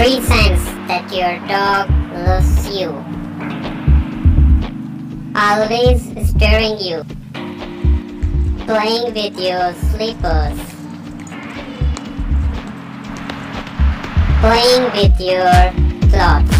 Three signs that your dog loves you. Always staring you. Playing with your slippers. Playing with your clothes.